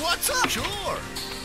What's up? Sure.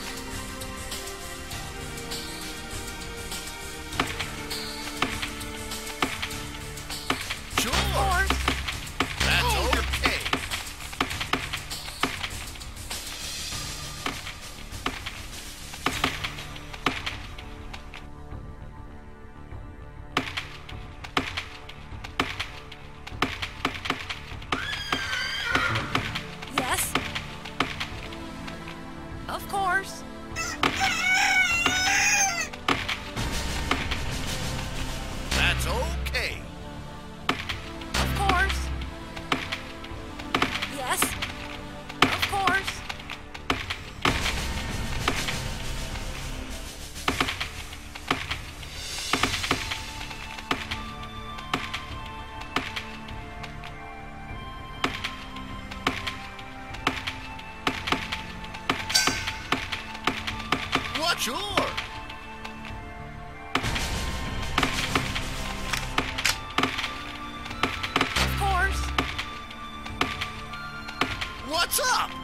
what's up?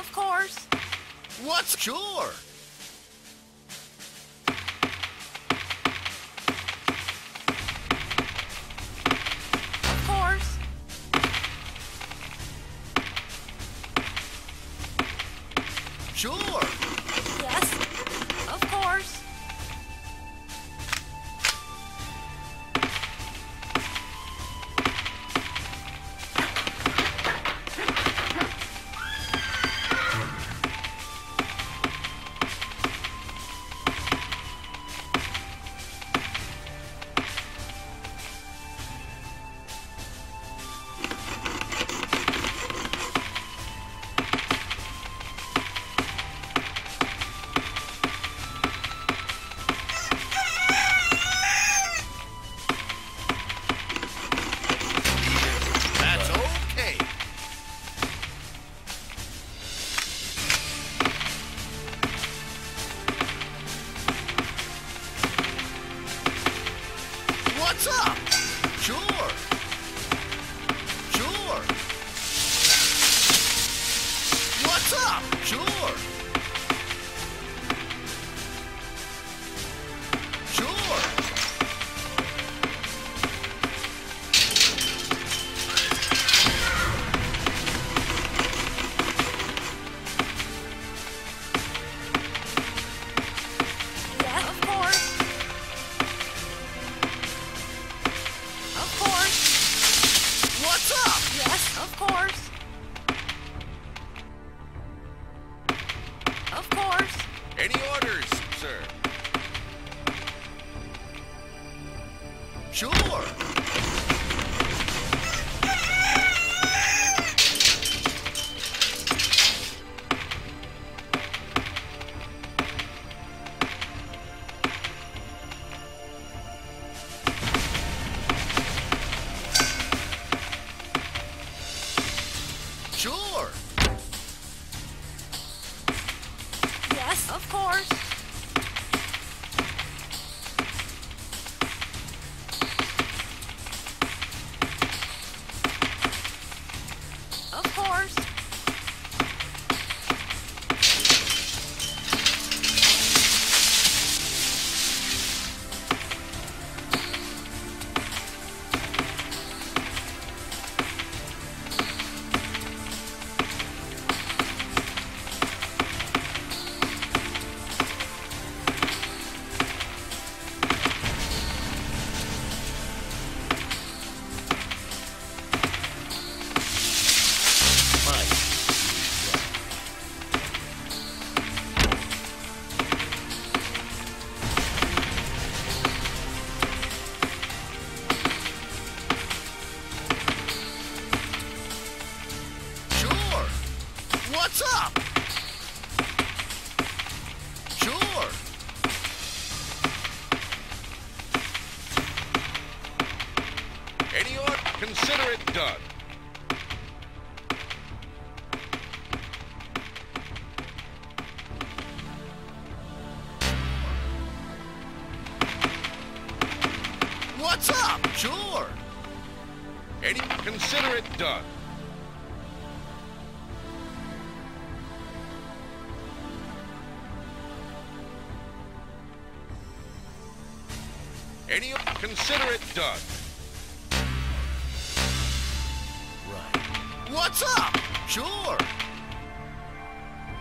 Of course. What's sure? Of course. Sure. What's up? Sure. Any consider it done. Any consider it done. Right. What's up? Sure.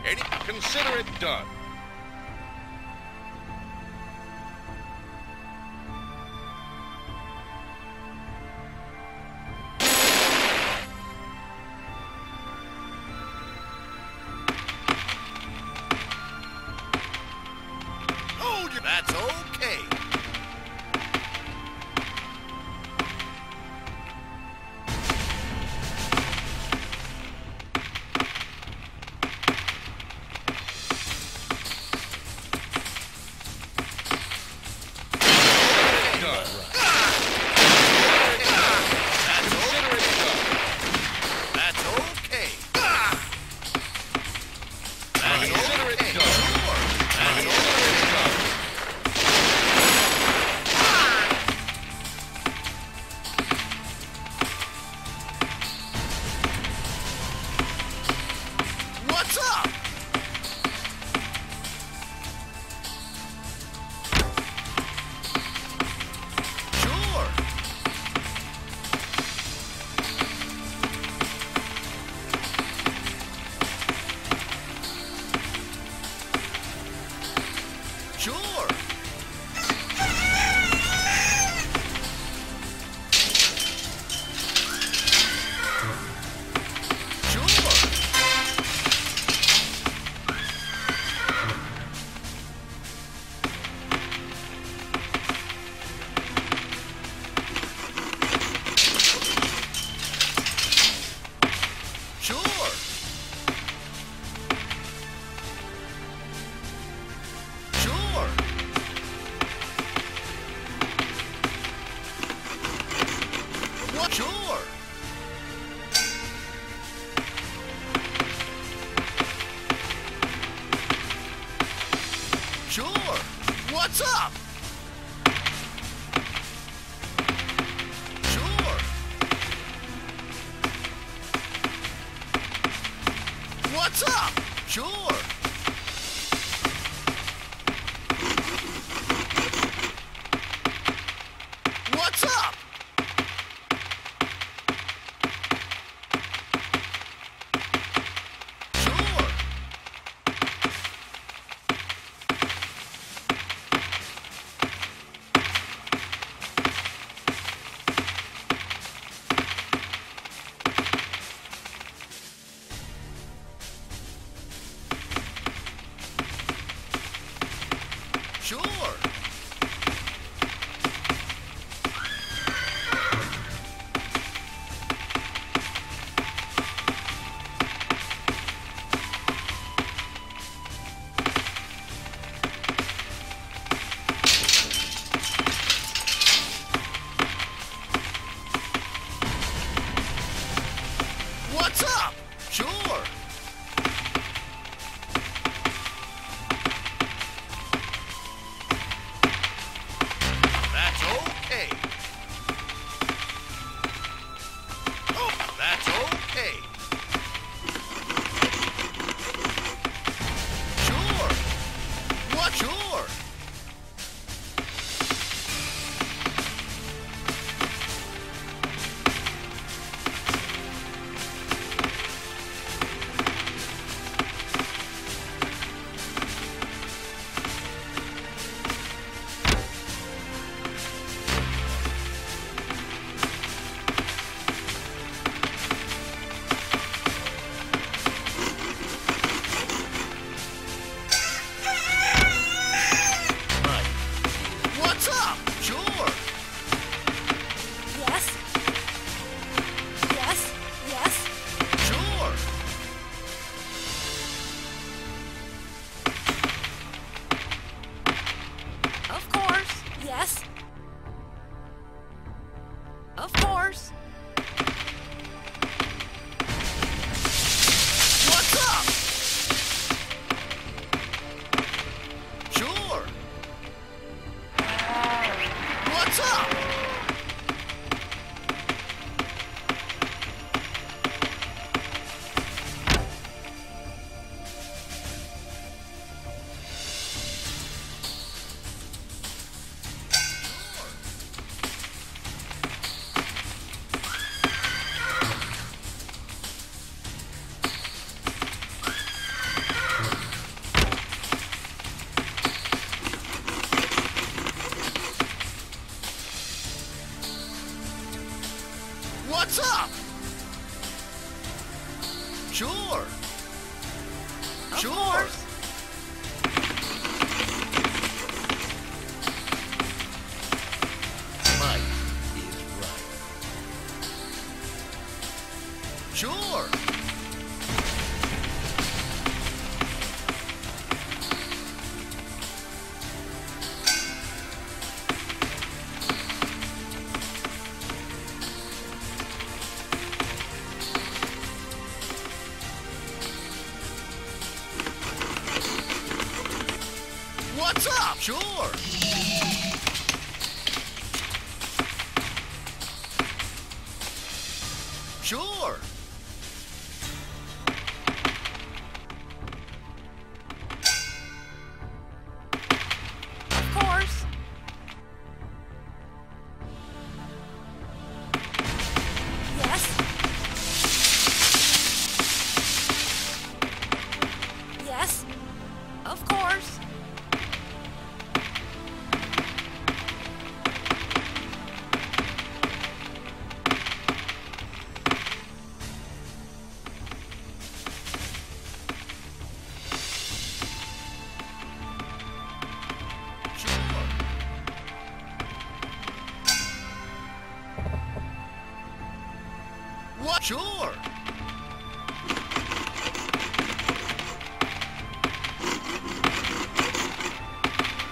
Any consider it done. Sure. Sure.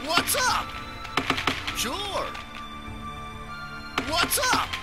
What's up? Sure. What's up?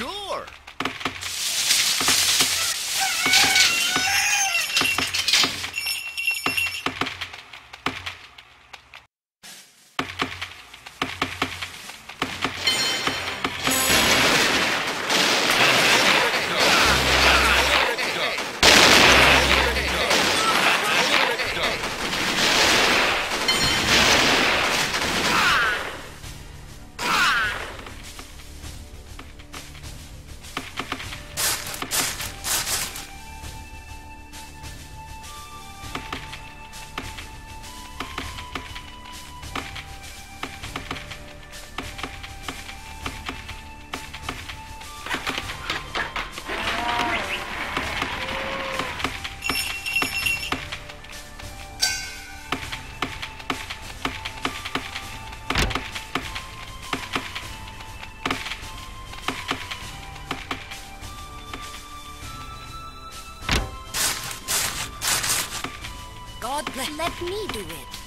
Sure. do it.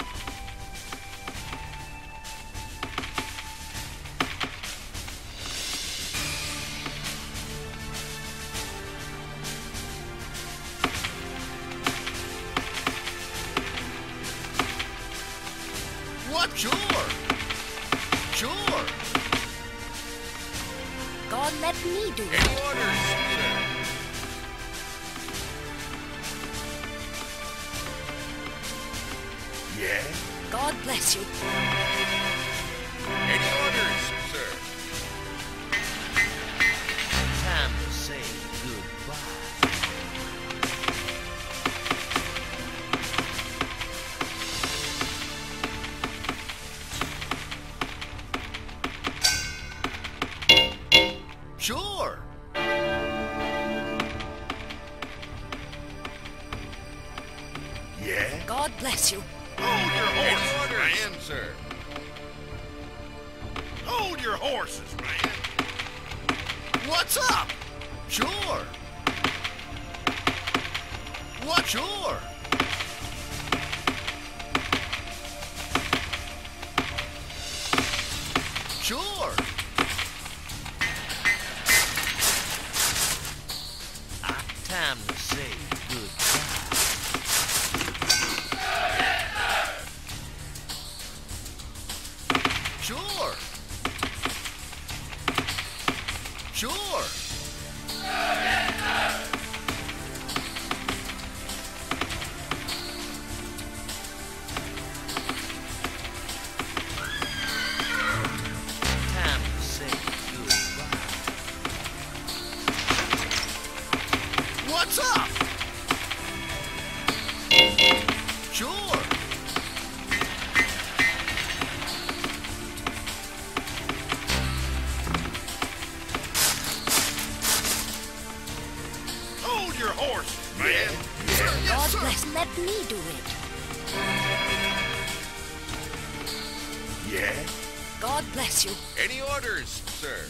What sure? Sure.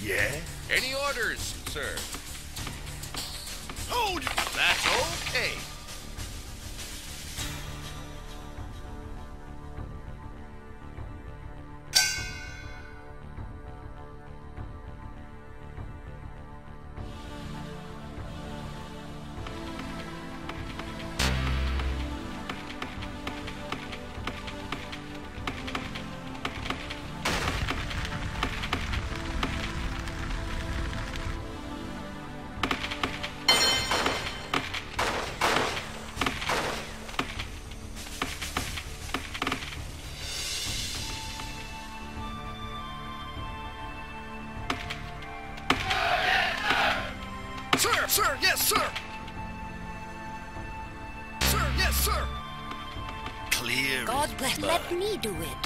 Yeah? Any orders, sir? Oh, that's okay. me do it.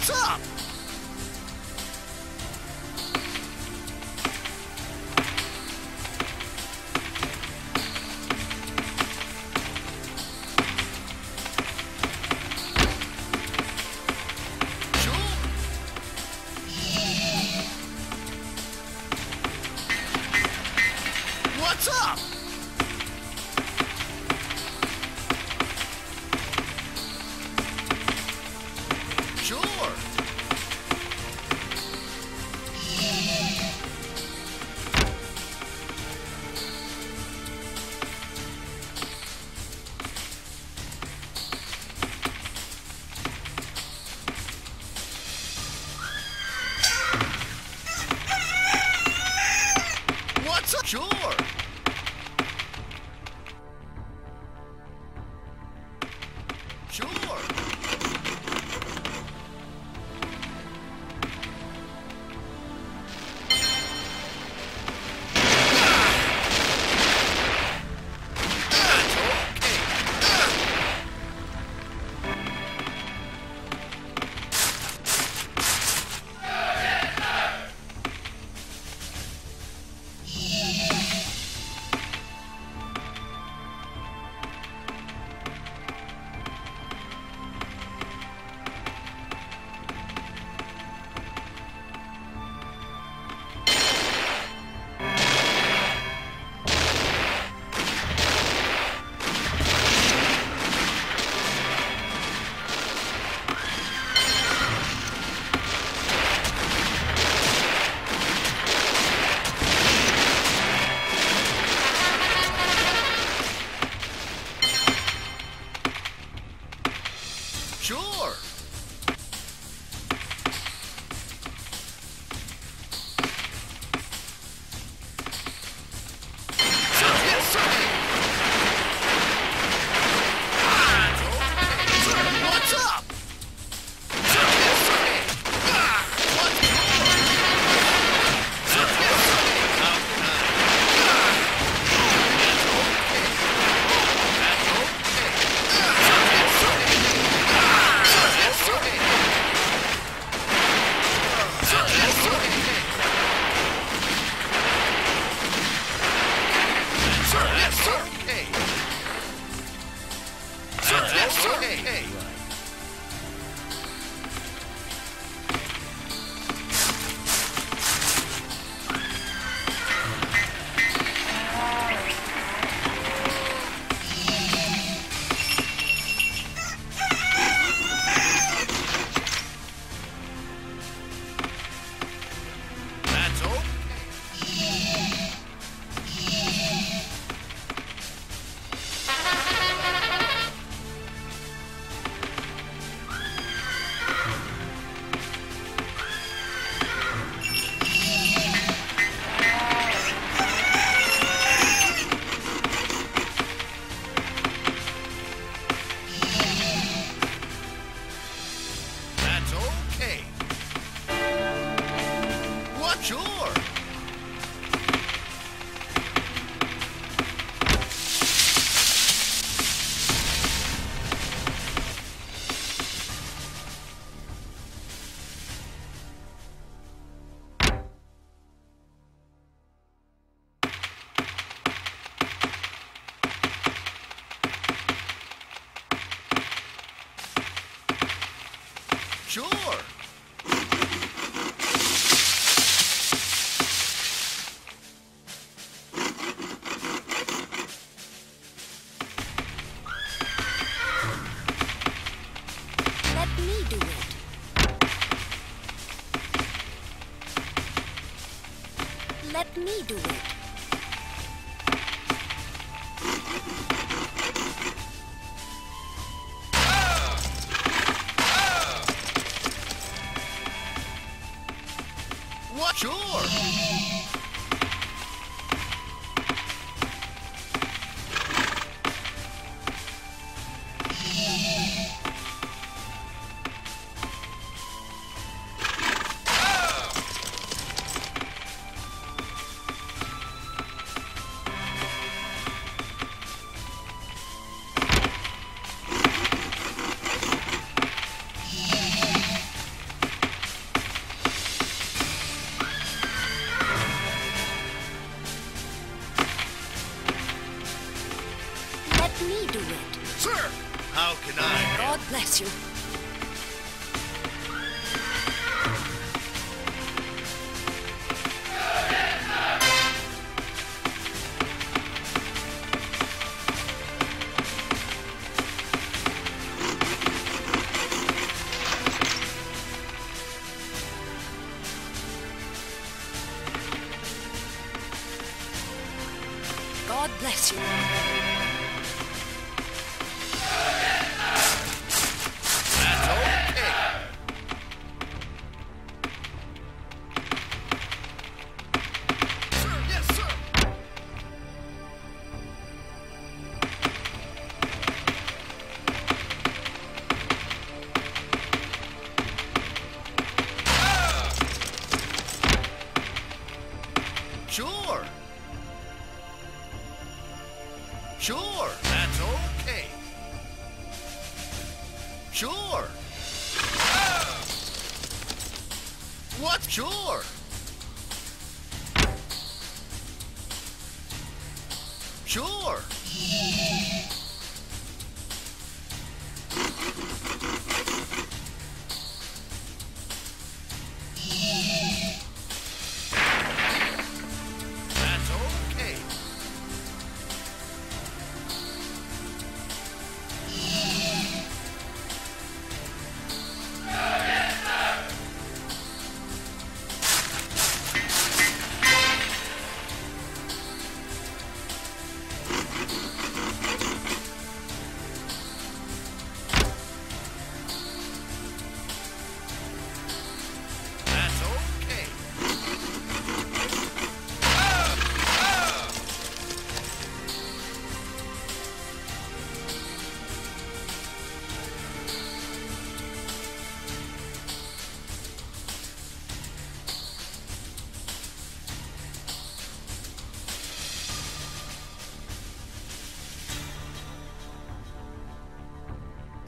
What's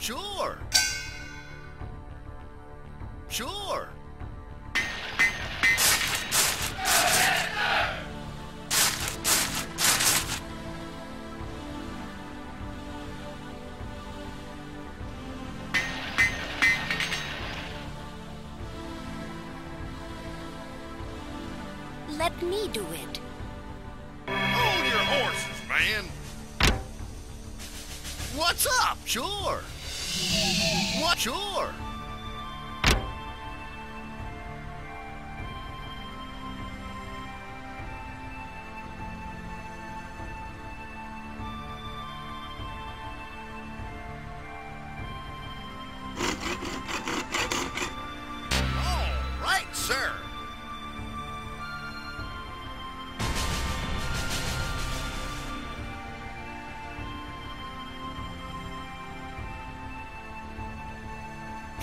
Sure. Sure. Let me do it.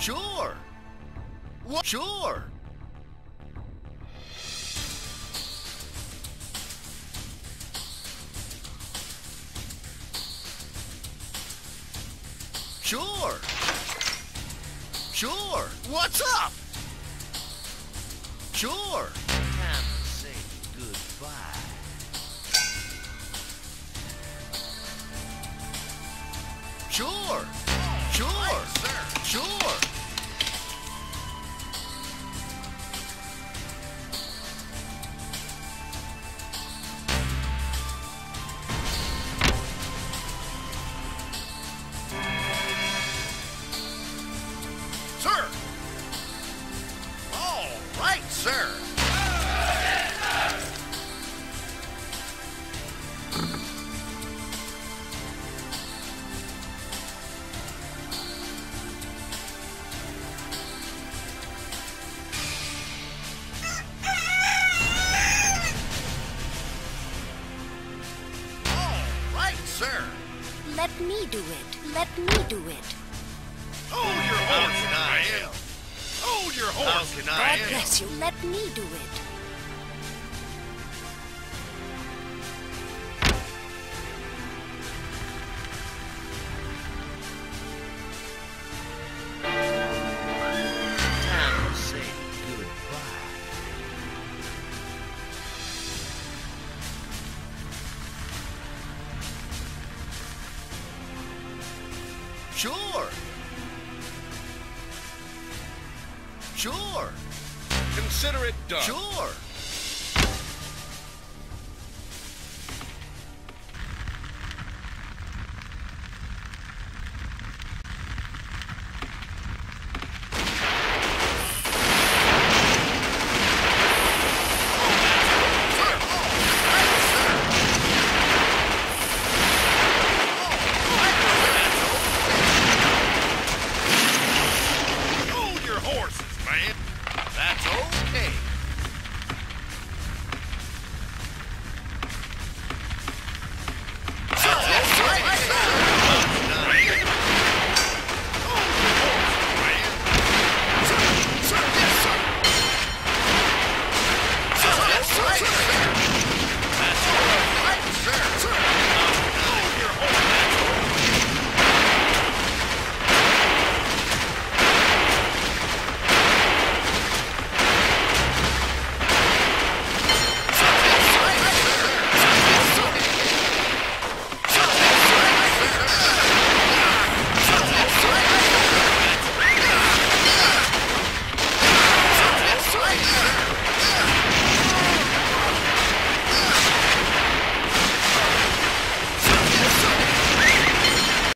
Sure. What? Sure. Sure. Sure. What's up? Sure. It done. Sure.